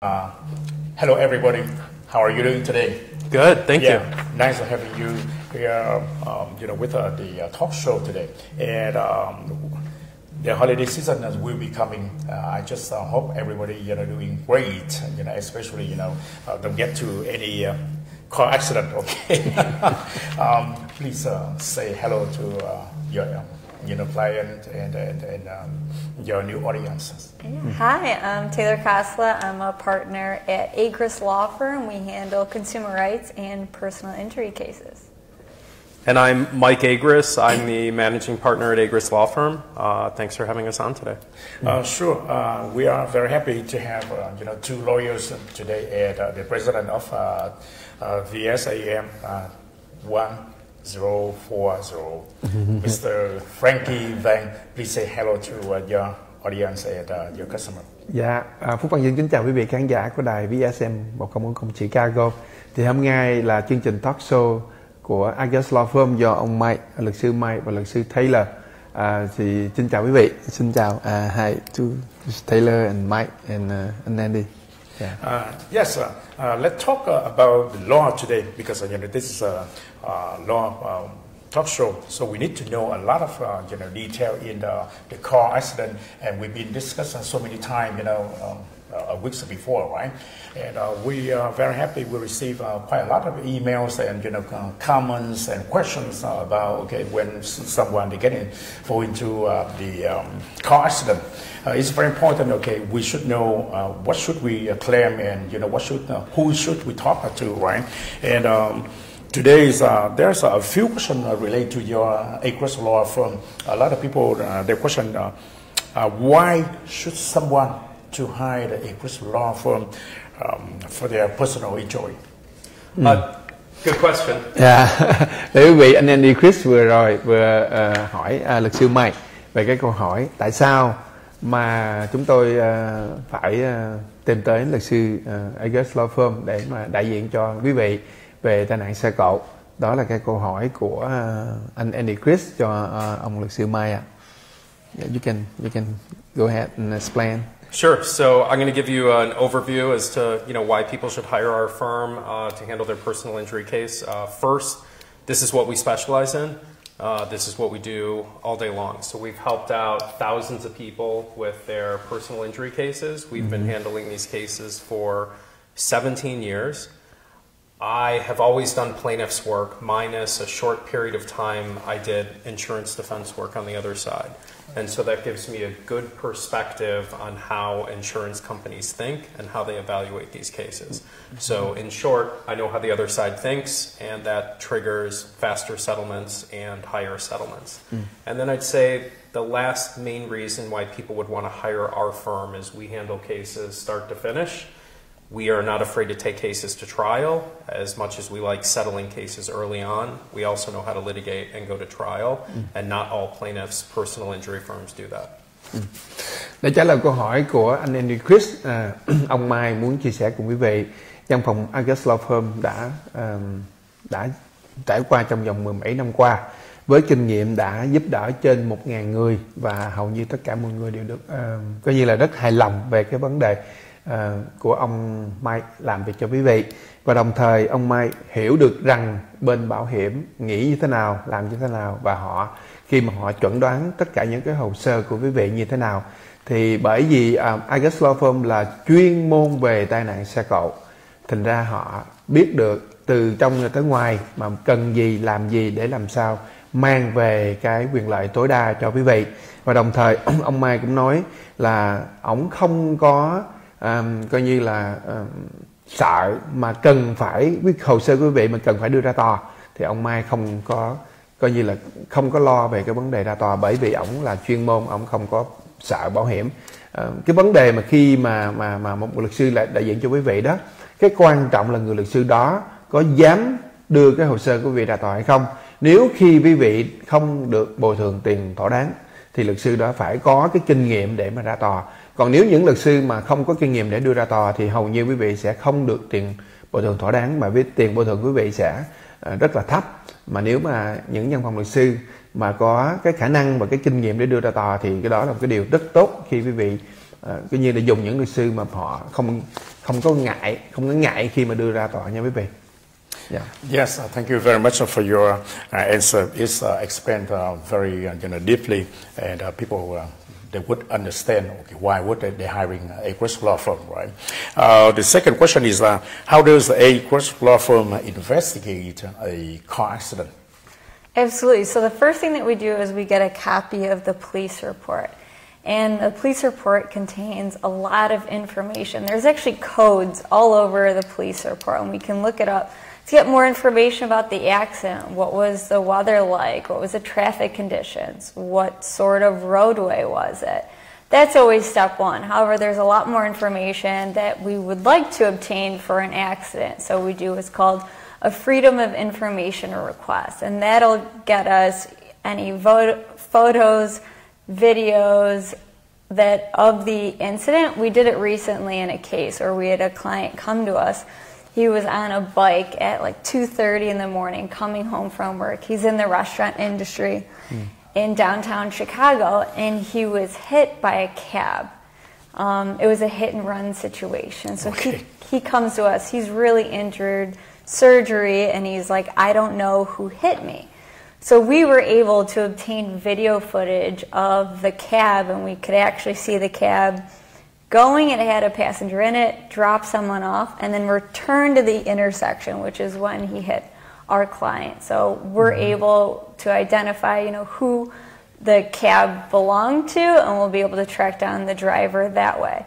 Uh, hello, everybody. How are you doing today? Good, thank yeah, you. nice having you here. Um, you know, with uh, the uh, talk show today, and um, the holiday season will be coming. Uh, I just uh, hope everybody you know doing great. You know, especially you know uh, don't get to any uh, car accident. Okay. um, please uh, say hello to uh, your um, you know client and and, and um, your new audiences. Hi, I'm Taylor Kosla. I'm a partner at Agruss Law Firm. We handle consumer rights and personal injury cases. And I'm Mike Agruss. I'm the managing partner at Agruss Law Firm. Uh, thanks for having us on today. Uh, sure. Uh, we are very happy to have uh, you know two lawyers today and uh, the president of uh, uh, VSAM uh, 1040, Mr. Frankie Van. Please say hello to uh, your audience and uh, your customer. Dạ, à, Phúc Văn Dương kính chào quý vị khán giả của đài VSM 1040 Chicago. Thì hôm nay là chương trình talk show của Agus Law Firm do ông Mike, luật sư Mike và luật sư Taylor. À, thì xin chào quý vị. Xin chào. Uh, hi to Taylor and Mike and, uh, and Andy. Yeah. Uh, yes, uh, uh, let's talk uh, about the law today because uh, you know this is a uh, law um, talk show, so we need to know a lot of uh, you know detail in the, the car accident, and we've been discussing so many times, you know. Um, uh, weeks before, right? And uh, we are very happy. We receive uh, quite a lot of emails and you know uh, comments and questions uh, about okay when someone they get in, fall into uh, the um, car accident. Uh, it's very important. Okay, we should know uh, what should we uh, claim and you know what should uh, who should we talk to, right? And um, Today's uh, there's a few questions uh, related to your uh, Acres law firm. A lot of people uh, they question uh, uh, why should someone to hire the Acres law firm um, for their personal injury? Uh, good question. Dạ, để quý vị anh Andy Chris vừa rồi vừa ờ, hỏi à, luật sư Mike về cái câu hỏi tại sao mà chúng tôi ờ, phải ờ, tìm tới luật sư uh, Agus Law Firm để mà đại diện cho quý vị về tai nạn xe cộ. Đó là cái câu hỏi của ờ, anh Andy Chris cho ờ, ông luật sư Mike ạ. Yeah, you can you can go ahead and explain. Sure. So I'm going to give you an overview as to you know why people should hire our firm uh, to handle their personal injury case. Uh, first, this is what we specialize in. Uh, this is what we do all day long. So we've helped out thousands of people with their personal injury cases. We've been handling these cases for 17 years. I have always done plaintiff's work, minus a short period of time I did insurance defense work on the other side. And so that gives me a good perspective on how insurance companies think and how they evaluate these cases. So, in short, I know how the other side thinks, and that triggers faster settlements and higher settlements. Hmm. And then I'd say the last main reason why people would want to hire our firm is we handle cases start to finish. We are not afraid to take cases to trial. As much as we like settling cases early on. We also know how to litigate and go to trial, and not all plaintiffs' personal injury firms do that. Để trả lời câu hỏi của anh Andy Chris, à, ông Mai muốn chia sẻ cùng quý vị. Văn phòng Agus Law Firm đã ờm, đã trải qua trong vòng 17 năm qua với kinh nghiệm đã giúp đỡ trên 1.000 người và hầu như tất cả mọi người đều được ờm, coi như là rất hài lòng về cái vấn đề Ờ, của ông Mai làm việc cho quý vị. Và đồng thời ông Mai hiểu được rằng bên bảo hiểm nghĩ như thế nào làm như thế nào và họ khi mà họ chuẩn đoán tất cả những cái hồ sơ của quý vị như thế nào thì bởi vì ờ, uh, Agus Law Firm là chuyên môn về tai nạn xe cộ thành ra họ biết được từ trong tới ngoài mà cần gì làm gì để làm sao mang về cái quyền lợi tối đa cho quý vị. Và đồng thời ông, ông Mai cũng nói là ổng không có um, coi như là um, sợ mà cần phải quyết hồ sơ quý vị mà cần phải đưa ra tòa thì ông Mai không có coi như là không có lo về cái vấn đề ra tòa bởi vì ổng là chuyên môn ổng không có sợ bảo hiểm. Ờ, cái vấn đề mà khi mà mà mà một luật sư lại đại diện cho quý vị đó cái quan trọng là người luật sư đó có dám đưa cái hồ sơ của quý vị ra tòa hay không? Nếu khi quý vị không được bồi thường tiền thỏa đáng thì luật sư đó phải có cái kinh nghiệm để mà ra tòa còn nếu những luật sư mà không có kinh nghiệm để đưa ra tòa thì hầu như quý vị sẽ không được tiền bồi thường thỏa đáng mà với tiền bồi thường quý vị sẽ ờ, rất là thấp mà nếu mà những nhân phòng luật sư mà có cái khả năng và cái kinh nghiệm để đưa ra tòa thì cái đó là một cái điều rất tốt khi quý vị uh, cứ như là dùng những luật sư mà họ không không có ngại không có ngại khi mà đưa ra tòa nha quý vị Yeah. Yes, uh, thank you very much for your uh, answer. It's uh, explained uh, very uh, you know, deeply, and uh, people uh, they would understand okay, why would they, they're hiring Agruss law firm, right? Uh, the second question is uh, how does Agruss law firm investigate a car accident? Absolutely. So the first thing that we do is we get a copy of the police report. And the police report contains a lot of information. There's actually codes all over the police report, and we can look it up to get more information about the accident. What was the weather like? What was the traffic conditions? What sort of roadway was it? That's always step one. However, there's a lot more information that we would like to obtain for an accident. So we do what's called a Freedom of Information request, and that'll get us any photos, videos that of the incident. We did it recently in a case where we had a client come to us he was on a bike at like 2.30 in the morning coming home from work. He's in the restaurant industry mm. in downtown chicago and he was hit by a cab. Um, it was a hit and run situation. So okay. he, he comes to us. He's really injured surgery and he's like i don't know who hit me. So we were able to obtain video footage of the cab and we could actually see the cab going, it had a passenger in it, drop someone off, and then return to the intersection, which is when he hit our client. So we're mm-hmm. able to identify, you know, who the cab belonged to, and we'll be able to track down the driver that way.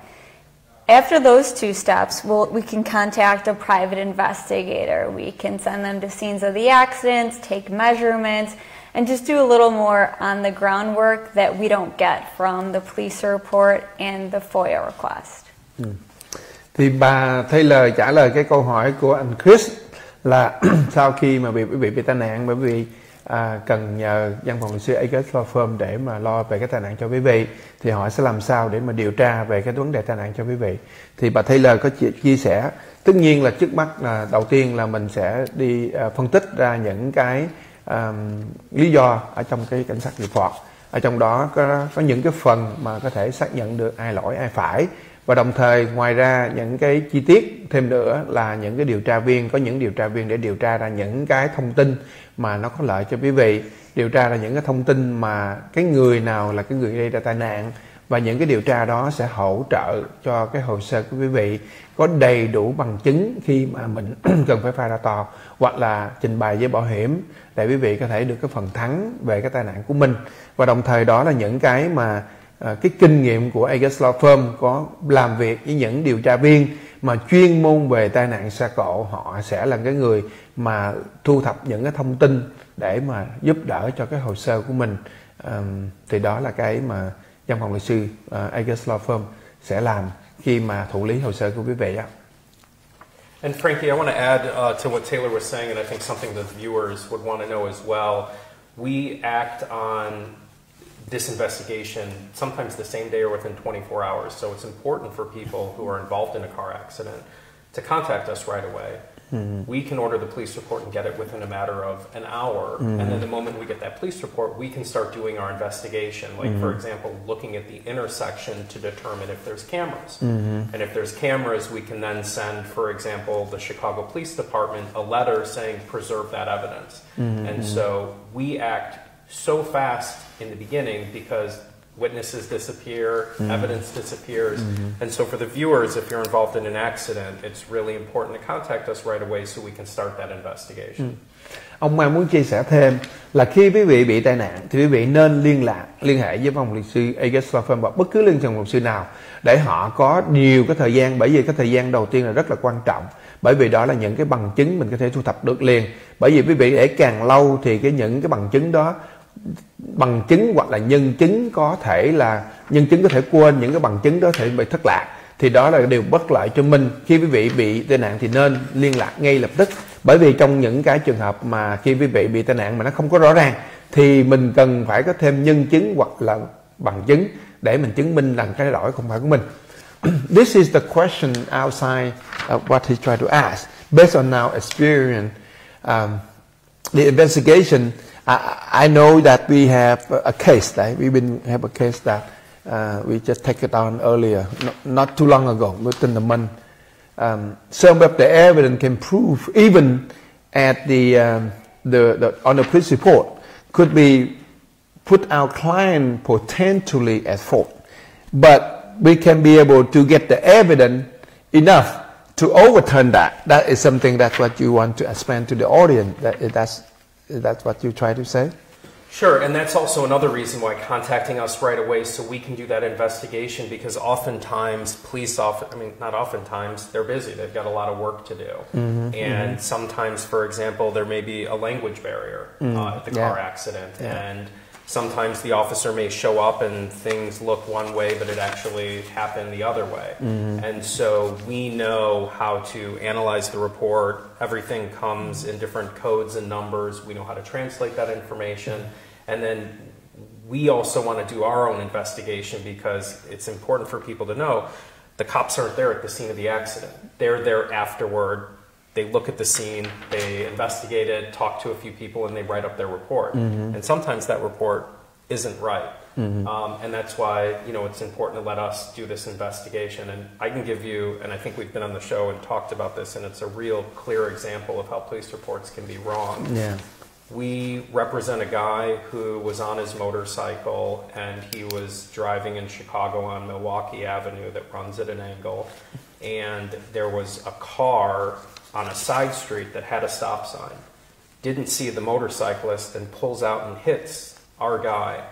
After those two steps, we'll, we can contact a private investigator. We can send them to scenes of the accidents, take measurements, and just do a little more on the groundwork that we don't get from the police report and the FOIA request. Ừ. Thì bà Taylor trả lời cái câu hỏi của anh Chris là sau khi mà bị bị bị tai nạn bởi vì à, cần nhờ văn phòng luật sư Agus Law Firm để mà lo về cái tai nạn cho quý vị thì họ sẽ làm sao để mà điều tra về cái vấn đề tai nạn cho quý vị thì bà Taylor có chia sẻ tất nhiên là trước mắt là đầu tiên là mình sẽ đi uh, phân tích ra những cái um, lý do ở trong cái cảnh sát report ở trong đó có có những cái phần mà có thể xác nhận được ai lỗi ai phải. Và đồng thời ngoài ra những cái chi tiết thêm nữa là những cái điều tra viên có những điều tra viên để điều tra ra những cái thông tin mà nó có lợi cho quý vị điều tra ra những cái thông tin mà cái người nào là cái người gây ra tai nạn và những cái điều tra đó sẽ hỗ trợ cho cái hồ sơ của quý vị có đầy đủ bằng chứng khi mà mình cần phải pha ra tòa hoặc là trình bày với bảo hiểm để quý vị có thể được cái phần thắng về cái tai nạn của mình. Và đồng thời đó là những cái mà ờ, cái kinh nghiệm của Agus Law Firm có làm việc với những điều tra viên mà chuyên môn về tai nạn xe cộ họ sẽ là cái người mà thu thập những cái thông tin để mà giúp đỡ cho cái hồ sơ của mình. Um, thì đó là cái mà văn phòng luật sư uh, Law Firm sẽ làm khi mà thụ lý hồ sơ của quý vị á. And Frankie, I want to add uh, to what Taylor was saying, and I think something the viewers would want to know as well. We act on this investigation sometimes the same day or within 24 hours. So it's important for people who are involved in a car accident to contact us right away. Mm-hmm. We can order the police report and get it within a matter of an hour. Mm-hmm. And then the moment we get that police report, we can start doing our investigation. Like, mm-hmm. for example, looking at the intersection to determine if there's cameras. Mm-hmm. And if there's cameras, we can then send, for example, the Chicago Police Department a letter saying, preserve that evidence. Mm-hmm. And so we act so fast in the beginning because witnesses disappear, mm-hmm. evidence disappears. Mm-hmm. And so for the viewers, if you're involved in an accident, it's really important to contact us right away so we can start that investigation. Ừ. Ông Mai muốn chia sẻ thêm là khi quý vị bị tai nạn thì quý vị nên liên lạc, liên hệ với phòng luật sư Agus Law Firm hoặc bất cứ liên phòng luật sư nào để họ có nhiều cái thời gian bởi vì cái thời gian đầu tiên là rất là quan trọng bởi vì đó là những cái bằng chứng mình có thể thu thập được liền bởi vì quý vị để càng lâu thì cái những cái bằng chứng đó bằng chứng hoặc là nhân chứng có thể là nhân chứng có thể quên những cái bằng chứng đó thể bị thất lạc. Thì đó là điều bất lợi cho mình. Khi quý vị bị tai nạn thì nên liên lạc ngay lập tức. Bởi vì trong những cái trường hợp mà khi quý vị bị tai nạn mà nó không có rõ ràng thì mình cần phải có thêm nhân chứng hoặc là bằng chứng để mình chứng minh rằng cái lỗi không phải của mình. This is the question outside of what he tried to ask. Based on our experience um, the investigation I, I know that we have a case, right? We been have a case that Uh, we just take it on earlier, not, not too long ago, within a month. Um, some of the evidence can prove, even at the, um, the, the on the police report, could be put our client potentially at fault. But we can be able to get the evidence enough to overturn that. That is something that's what you want to explain to the audience. That, that's, that's what you try to say? Sure, and that's also another reason why contacting us right away so we can do that investigation because oftentimes police often, I mean, not oftentimes, they're busy. They've got a lot of work to do. Mm-hmm, and mm-hmm. sometimes, for example, there may be a language barrier mm, uh, at the yeah. car accident. Yeah. And sometimes the officer may show up and things look one way, but it actually happened the other way. Mm-hmm. And so we know how to analyze the report. Everything comes in different codes and numbers. We know how to translate that information. And then we also want to do our own investigation because it's important for people to know the cops aren't there at the scene of the accident. They're there afterward they look at the scene, they investigate it, talk to a few people, and they write up their report. Mm-hmm. And sometimes that report isn't right. Mm-hmm. Um, and that's why you know it's important to let us do this investigation. And I can give you, and I think we've been on the show and talked about this, and it's a real clear example of how police reports can be wrong. Yeah. We represent a guy who was on his motorcycle and he was driving in Chicago on Milwaukee Avenue that runs at an angle. And there was a car on a side street that had a stop sign, didn't see the motorcyclist, and pulls out and hits our guy.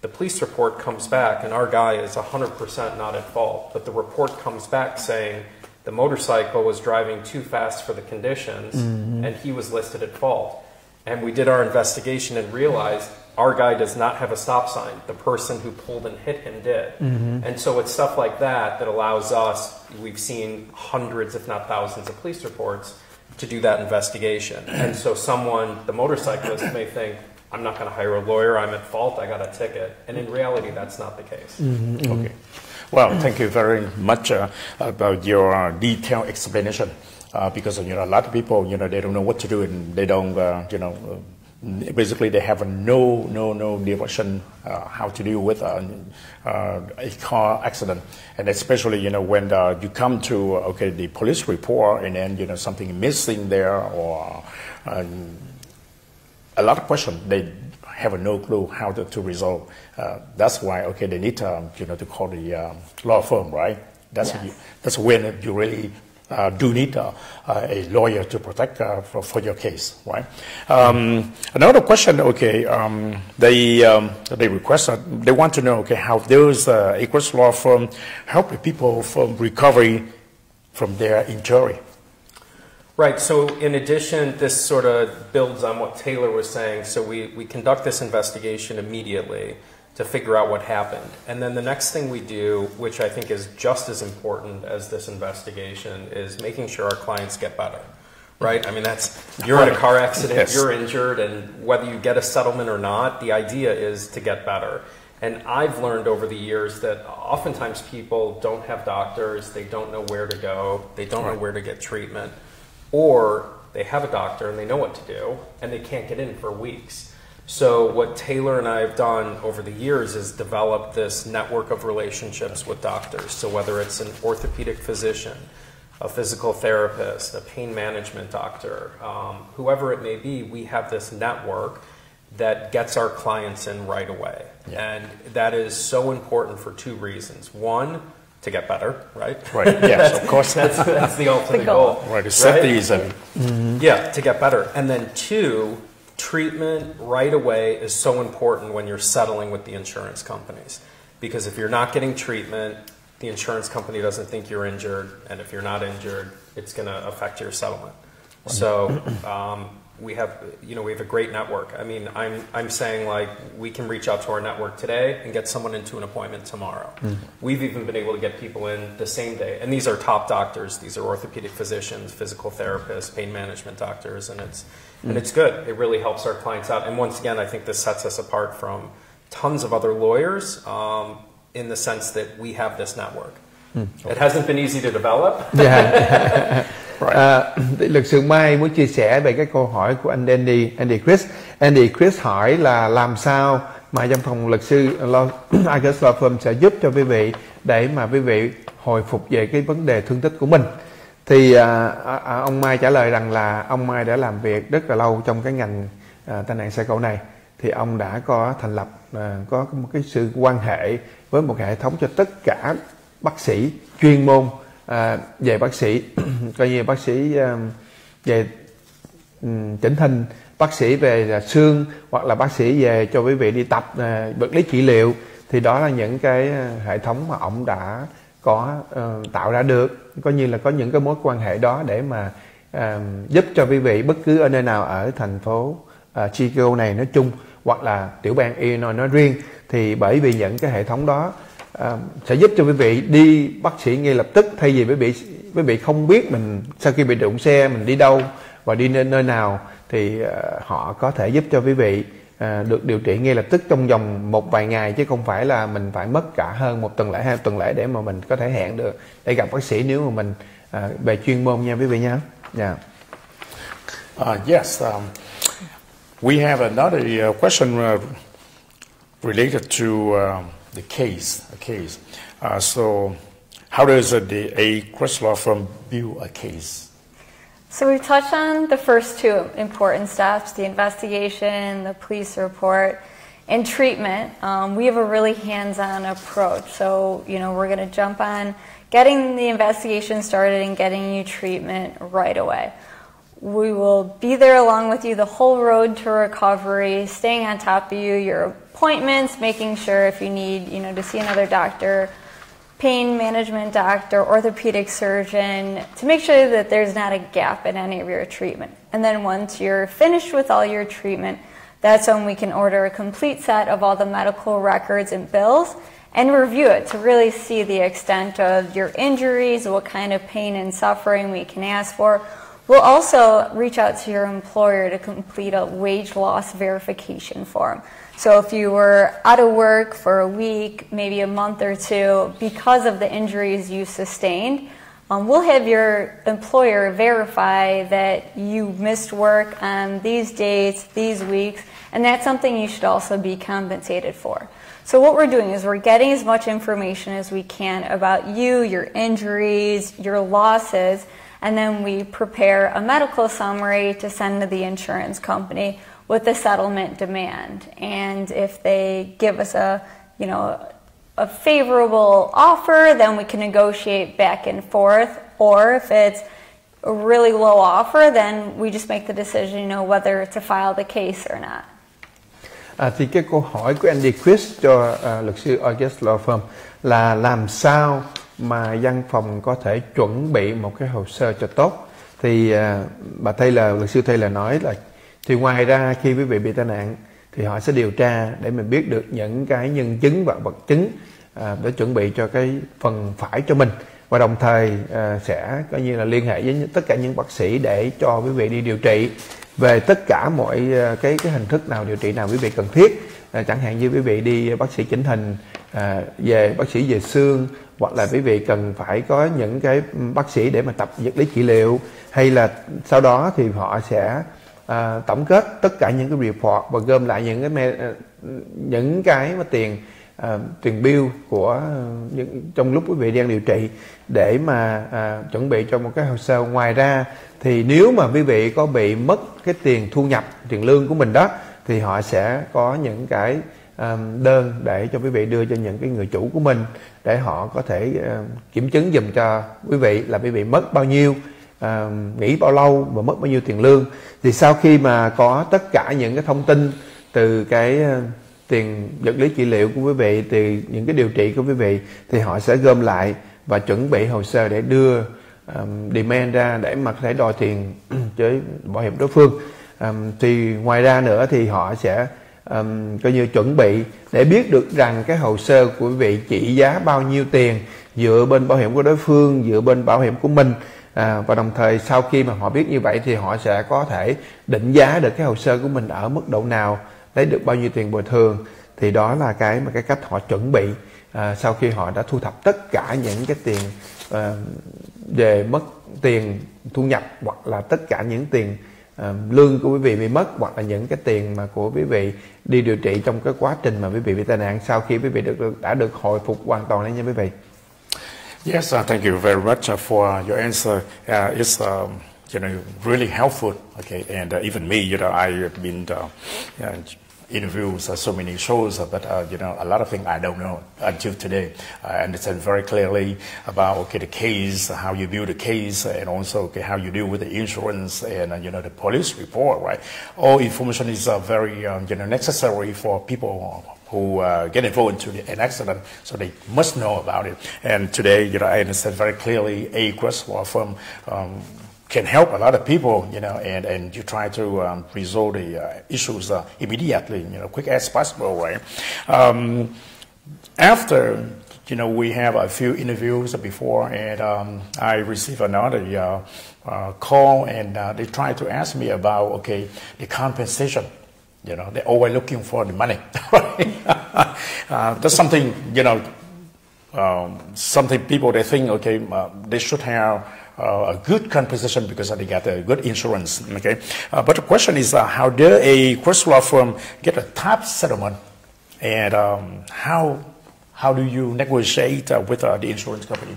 The police report comes back, and our guy is 100% not at fault, but the report comes back saying the motorcycle was driving too fast for the conditions, mm-hmm. and he was listed at fault. And we did our investigation and realized our guy does not have a stop sign. The person who pulled and hit him did. Mm-hmm. And so it's stuff like that that allows us, we've seen hundreds, if not thousands, of police reports to do that investigation. And so someone, the motorcyclist, may think, I'm not going to hire a lawyer, I'm at fault, I got a ticket. And in reality, that's not the case. Mm-hmm. mm-hmm. Okay. Well, thank you very much uh, about your uh, detailed explanation. Uh, because you know a lot of people, you know, they don't know what to do and they don't, uh, you know, basically they have no no no direction uh, how to deal with uh, uh, a car accident. And especially you know when uh, you come to okay the police report and then you know something missing there or um, a lot of questions they have no clue how to, to resolve. Uh, that's why okay they need to, you know to call the um, law firm right? That's yes. you, that's when you really uh, do need uh, a lawyer to protect uh, for, for, your case, right? Um, another question, okay, um, they, um, they request, they want to know, okay, how those uh, Agruss law firm help people from recovery from their injury. Right, so in addition, this sort of builds on what Taylor was saying. So we, we conduct this investigation immediately to figure out what happened. And then the next thing we do, which I think is just as important as this investigation, is making sure our clients get better. Right? I mean, that's you're in a car accident, yes. you're injured, and whether you get a settlement or not, the idea is to get better. And I've learned over the years that oftentimes people don't have doctors, they don't know where to go, they don't right. know where to get treatment, or they have a doctor and they know what to do, and they can't get in for weeks. So what Taylor and I have done over the years is develop this network of relationships with doctors. So whether it's an orthopedic physician, a physical therapist, a pain management doctor, um, whoever it may be, we have this network that gets our clients in right away. Yeah. And that is so important for two reasons. One, to get better, right? Right. Yes, of course. that's, that's the ultimate the goal. goal. Right. To set right? these. Mm-hmm. Yeah, to get better. And then two, treatment right away is so important when you're settling with the insurance companies. Because if you're not getting treatment, the insurance company doesn't think you're injured, and if you're not injured, it's going to affect your settlement. So um, we have, you know, we have a great network. I mean, I'm, I'm saying like we can reach out to our network today and get someone into an appointment tomorrow. Mm-hmm. We've even been able to get people in the same day, and these are top doctors. These are orthopedic physicians, physical therapists, pain management doctors, and it's and it's good. It really helps our clients out. And once again, I think this sets us apart from tons of other lawyers um, in the sense that we have this network. Mm-hmm. It hasn't been easy to develop. Yeah. À, luật sư Mai muốn chia sẻ về cái câu hỏi của anh Andy, Andy Chris. Andy Chris hỏi là làm sao mà văn phòng luật sư Law, Argus Law Firm sẽ giúp cho quý vị để mà quý vị hồi phục về cái vấn đề thương tích của mình thì à, à, à, ông Mai trả lời rằng là ông Mai đã làm việc rất là lâu trong cái ngành à, tai nạn xe cộ này. Thì ông đã có thành lập à, có một cái sự quan hệ với một hệ thống cho tất cả bác sĩ chuyên môn à, về bác sĩ. Coi như bác sĩ à, về um, chỉnh hình bác sĩ về à, xương hoặc là bác sĩ về cho quý vị đi tập à, vật lý trị liệu. Thì đó là những cái à, hệ thống mà ông đã có uh, tạo ra được. Coi như là có những cái mối quan hệ đó để mà uh, giúp cho quý vị bất cứ ở nơi nào ở thành phố uh, Chicago này nói chung hoặc là tiểu bang Illinois nói riêng thì bởi vì những cái hệ thống đó uh, sẽ giúp cho quý vị đi bác sĩ ngay lập tức thay vì quý vị quý vị không biết mình sau khi bị đụng xe mình đi đâu và đi nơi nơi nào thì uh, họ có thể giúp cho quý vị à, được điều trị ngay lập tức trong vòng một vài ngày chứ không phải là mình phải mất cả hơn một tuần lễ hai tuần lễ để mà mình có thể hẹn được để gặp bác sĩ nếu mà mình à, về chuyên môn nha quý vị nha. Yeah. Uh, yes, um, we have another uh, question uh, related to uh, the case. A case. Uh, so, how does a, a Chris from view a case? So we've touched on the first two important steps, the investigation, the police report, and treatment. Um, we have a really hands-on approach. So, you know, we're going to jump on getting the investigation started and getting you treatment right away. We will be there along with you the whole road to recovery, staying on top of you, your appointments, making sure if you need, you know, to see another doctor, pain management doctor, orthopedic surgeon to make sure that there's not a gap in any of your treatment. And then once you're finished with all your treatment, that's when we can order a complete set of all the medical records and bills and review it to really see the extent of your injuries, what kind of pain and suffering we can ask for. We'll also reach out to your employer to complete a wage loss verification form. So if you were out of work for a week, maybe a month or two, because of the injuries you sustained, um, we'll have your employer verify that you missed work on these dates, these weeks, and that's something you should also be compensated for. So what we're doing is we're getting as much information as we can about you, your injuries, your losses, and then we prepare a medical summary to send to the insurance company with the settlement demand. And if they give us a, you know, a favorable offer, then we can negotiate back and forth. Or if it's a really low offer, then we just make the decision, you know, whether to file the case or not. À, thì cái câu hỏi của Andy Chris cho uh, luật sư August Law Firm là làm sao mà văn phòng có thể chuẩn bị một cái hồ sơ cho tốt thì uh, bà Taylor luật sư Taylor nói là thì ngoài ra khi quý vị bị tai nạn thì họ sẽ điều tra để mình biết được những cái nhân chứng và vật chứng à, để chuẩn bị cho cái phần phải cho mình. Và đồng thời à, sẽ coi như là liên hệ với tất cả những bác sĩ để cho quý vị đi điều trị về tất cả mọi à, cái cái hình thức nào điều trị nào quý vị cần thiết. À, chẳng hạn như quý vị đi bác sĩ chỉnh hình à, về bác sĩ về xương hoặc là quý vị cần phải có những cái bác sĩ để mà tập vật lý trị liệu hay là sau đó thì họ sẽ à, tổng kết tất cả những cái report và gom lại những cái me, à, những cái mà tiền à, tiền bill của à, những trong lúc quý vị đang điều trị để mà à, chuẩn bị cho một cái hồ sơ. Ngoài ra thì nếu mà quý vị có bị mất cái tiền thu nhập tiền lương của mình đó thì họ sẽ có những cái à, đơn để cho quý vị đưa cho những cái người chủ của mình để họ có thể kiểm chứng dùm cho quý vị là quý vị mất bao nhiêu à, nghỉ bao lâu và mất bao nhiêu tiền lương. Thì sau khi mà có tất cả những cái thông tin từ cái à, tiền vật lý trị liệu của quý vị từ những cái điều trị của quý vị thì họ sẽ gom lại và chuẩn bị hồ sơ để đưa um, demand ra để mà có thể đòi tiền với bảo hiểm đối phương. Um, thì ngoài ra nữa thì họ sẽ um, coi như chuẩn bị để biết được rằng cái hồ sơ của quý vị trị giá bao nhiêu tiền dựa bên bảo hiểm của đối phương dựa bên bảo hiểm của mình à, và đồng thời sau khi mà họ biết như vậy thì họ sẽ có thể định giá được cái hồ sơ của mình ở mức độ nào lấy được bao nhiêu tiền bồi thường thì đó là cái mà cái cách họ chuẩn bị à, sau khi họ đã thu thập tất cả những cái tiền à, về mất tiền thu nhập hoặc là tất cả những tiền uh, lương của quý vị bị mất hoặc là những cái tiền mà của quý vị đi điều trị trong cái quá trình mà quý vị bị tai nạn sau khi quý vị được đã được hồi phục hoàn toàn đấy nha quý vị. Yes, uh, thank you very much uh, for your answer. Uh, it's um, you know really helpful. Okay, and uh, even me, you know, I've been uh, uh, interviews uh, so many shows, uh, but uh, you know a lot of things I don't know until today. I understand very clearly about okay the case, how you build a case, and also okay how you deal with the insurance and uh, you know the police report. Right, all information is uh, very um, you know necessary for people who uh, get involved into an accident, so they must know about it. And today, you know, I understand very clearly Agruss law firm um, can help a lot of people, you know, and, and you try to um, resolve the uh, issues uh, immediately, you know, quick as possible, right? Um, after, you know, we have a few interviews before, and um, I received another uh, uh call, and uh, they tried to ask me about, okay, the compensation you know, they're always looking for the money. uh, that's something, you know, um, something people they think, okay, uh, they should have uh, a good composition because they get a good insurance. Okay, uh, but the question is, uh, how do Agruss law firm get a top settlement, and um, how how do you negotiate uh, with uh, the insurance company?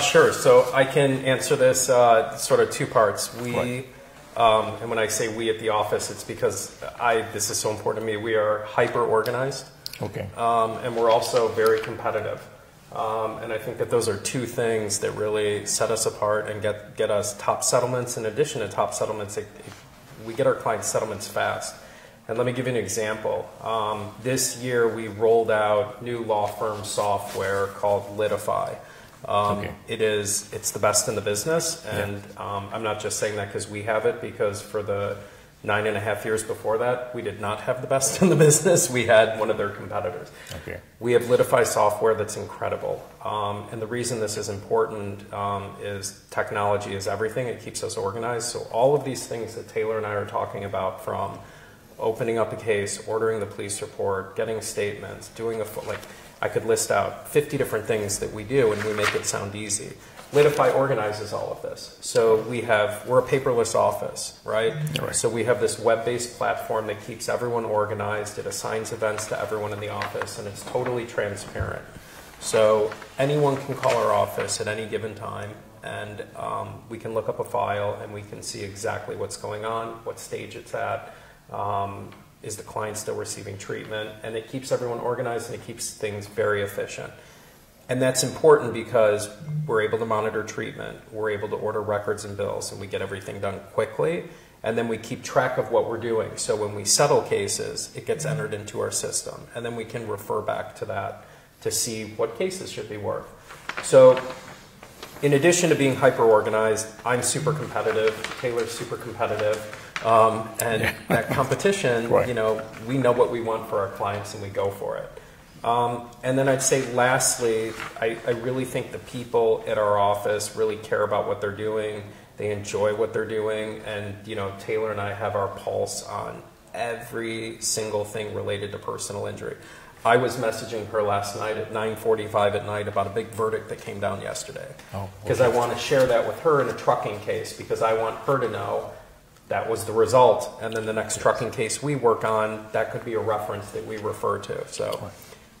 sure. So I can answer this sort of two parts. We. Right um, and when I say we at the office, it's because I this is so important to me. We are hyper organized. Okay. Um, and we're also very competitive. Um, and I think that those are two things that really set us apart and get, get us top settlements. In addition to top settlements, it, it, we get our clients settlements fast. And let me give you an example. Um, this year, we rolled out new law firm software called Litify. Um, okay. It is, it's the best in the business, and yeah. um, I'm not just saying that because we have it, because for the nine and a half years before that, we did not have the best in the business. We had one of their competitors. Okay. We have Litify software that's incredible. Um, and the reason this is important um, is technology is everything. It keeps us organized. So all of these things that Taylor and I are talking about from opening up a case, ordering the police report, getting statements, doing a, like, I could list out 50 different things that we do and we make it sound easy. Litify organizes all of this. So we have, we're a paperless office, right? right. So we have this web-based platform that keeps everyone organized. It assigns events to everyone in the office and it's totally transparent. So anyone can call our office at any given time and um, we can look up a file and we can see exactly what's going on, what stage it's at, um, is the client still receiving treatment? And it keeps everyone organized and it keeps things very efficient. And that's important because we're able to monitor treatment, we're able to order records and bills, and we get everything done quickly. And then we keep track of what we're doing. So when we settle cases, it gets entered into our system. And then we can refer back to that to see what cases should be worth. So in addition to being hyper organized, I'm super competitive, Taylor's super competitive. Um, and yeah. that competition, right. you know, we know what we want for our clients and we go for it. Um, and then I'd say, lastly, I, I, really think the people at our office really care about what they're doing. They enjoy what they're doing, and you know, Taylor and I have our pulse on every single thing related to personal injury. I was messaging her last night at 9:45 at night about a big verdict that came down yesterday, because oh, okay. I want to share that with her in a trucking case because I want her to know that was the result. And then the next trucking case we work on, that could be a reference that we refer to. So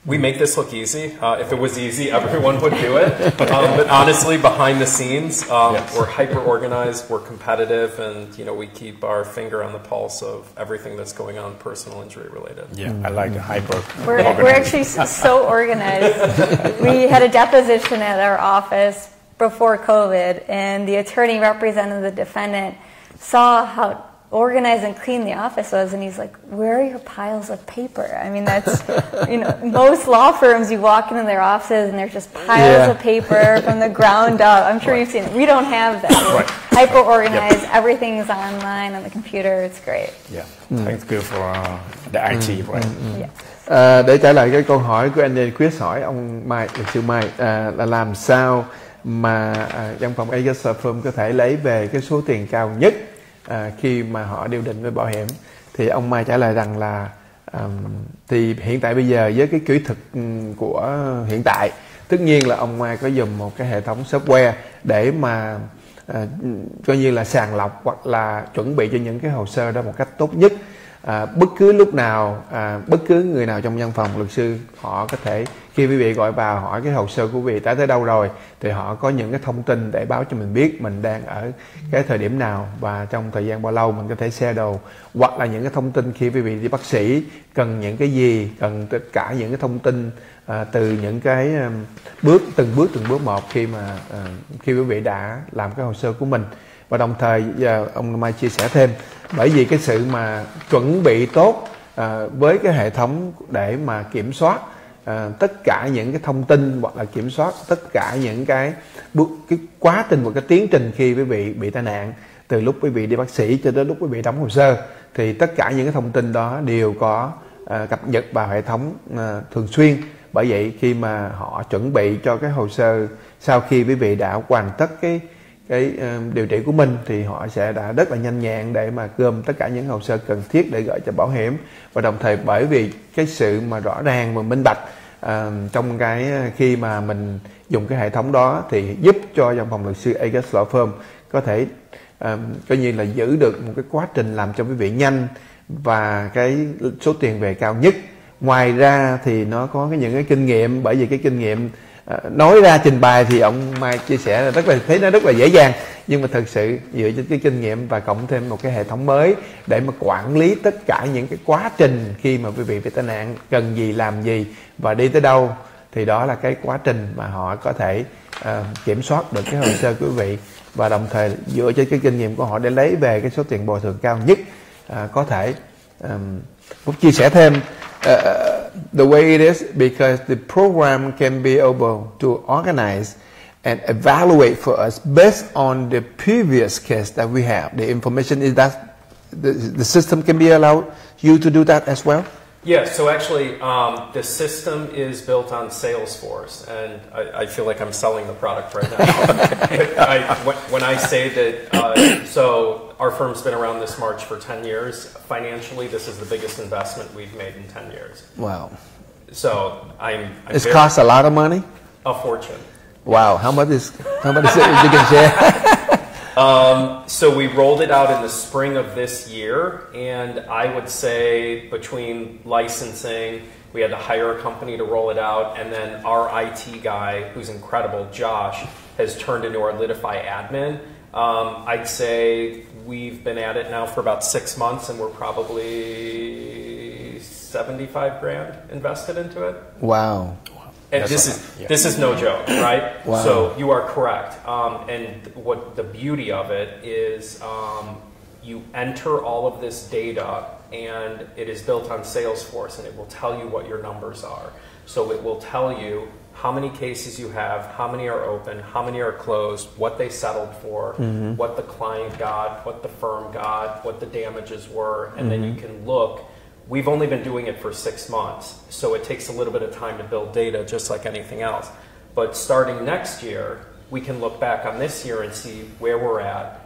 we make this look easy. Uh, if it was easy, everyone would do it. Um, but honestly, behind the scenes, um, yes. we're hyper organized, we're competitive, and you know we keep our finger on the pulse of everything that's going on, personal injury related. Yeah, I like the hyper. We're, we're actually so organized. we had a deposition at our office before COVID, and the attorney represented the defendant saw how organized and clean the office was and he's like where are your piles of paper i mean that's you know most law firms you walk into their offices and there's just piles yeah. of paper from the ground up i'm sure right. you've seen it we don't have that right. hyper organized yep. everything's online on the computer it's great yeah mm. thanks good for uh, the IT mm. right mm. Mm. Yeah. À, để trả lời cái câu hỏi của anh Chris hỏi ông Mai, luật sư Mai à, là làm sao mà à, văn phòng Aegis Firm có thể lấy về cái số tiền cao nhất à, khi mà họ điều định với bảo hiểm. Thì ông Mai trả lời rằng là um, thì hiện tại bây giờ với cái kỹ thuật của hiện tại tất nhiên là ông Mai có dùng một cái hệ thống software để mà à, coi như là sàng lọc hoặc là chuẩn bị cho những cái hồ sơ đó một cách tốt nhất à, bất cứ lúc nào à, bất cứ người nào trong văn phòng luật sư họ có thể khi quý vị gọi vào hỏi cái hồ sơ của quý vị đã tới đâu rồi thì họ có những cái thông tin để báo cho mình biết mình đang ở cái thời điểm nào. Và trong thời gian bao lâu mình có thể xe đầu hoặc là những cái thông tin khi quý vị đi bác sĩ cần những cái gì cần tất cả những cái thông tin à, từ những cái um, bước từng bước từng bước một khi mà à, khi quý vị đã làm cái hồ sơ của mình và đồng thời giờ ông Mai chia sẻ thêm bởi vì cái sự mà chuẩn bị tốt à, với cái hệ thống để mà kiểm soát à, tất cả những cái thông tin hoặc là kiểm soát tất cả những cái bước cái quá trình và cái tiến trình khi quý vị bị tai nạn từ lúc quý vị đi bác sĩ cho đến lúc quý vị đóng hồ sơ thì tất cả những cái thông tin đó đều có à, cập nhật vào hệ thống à, thường xuyên. Bởi vậy khi mà họ chuẩn bị cho cái hồ sơ sau khi quý vị đã hoàn tất cái cái ờ, điều trị của mình thì họ sẽ đã rất là nhanh nhẹn để mà gom tất cả những hồ sơ cần thiết để gửi cho bảo hiểm. Và đồng thời bởi vì cái sự mà rõ ràng và minh bạch uh, trong cái ờ, khi mà mình dùng cái hệ thống đó thì giúp cho văn phòng luật sư Aegis Law Firm có thể um, coi như là giữ được một cái quá trình làm cho quý vị nhanh và cái số tiền về cao nhất. Ngoài ra thì nó có cái những cái kinh nghiệm bởi vì cái kinh nghiệm Ờ, nói ra trình bày thì ông mai chia sẻ là rất là thấy nó rất là dễ dàng. Nhưng mà thực sự dựa trên cái kinh nghiệm và cộng thêm một cái hệ thống mới để mà quản lý tất cả những cái quá trình khi mà quý vị bị tai nạn cần gì làm gì và đi tới đâu thì đó là cái quá trình mà họ có thể uh, kiểm soát được cái hồ sơ của quý vị. Và đồng thời dựa trên cái kinh nghiệm của họ để lấy về cái số tiền bồi thường cao nhất uh, có thể um, cũng chia sẻ thêm. Uh, the way it is because the program can be able to organize and evaluate for us based on the previous case that we have. The information is that the, the system can be allowed you to do that as well? Yeah, so actually, um, the system is built on Salesforce, and I, I, feel like I'm selling the product right now. I, when, I say that, uh, so our firm's been around this March for 10 years. Financially, this is the biggest investment we've made in 10 years. Wow. So I'm. I'm it's cost a lot of money? A fortune. Wow, how much is, how much is it you can share? Um, so we rolled it out in the spring of this year, and I would say between licensing, we had to hire a company to roll it out, and then our IT guy, who's incredible, Josh, has turned into our Litify admin. Um, I'd say we've been at it now for about six months, and we're probably 75 grand invested into it. Wow. And this is yeah. this is no joke, right? Wow. So you are correct. Um, and what the beauty of it is, um, you enter all of this data, and it is built on Salesforce, and it will tell you what your numbers are. So it will tell you how many cases you have, how many are open, how many are closed, what they settled for, mm-hmm. what the client got, what the firm got, what the damages were, and mm-hmm. then you mm-hmm. can look We've only been doing it for six months, so it takes a little bit of time to build data just like anything else. But starting next year, we can look back on this year and see where we're at,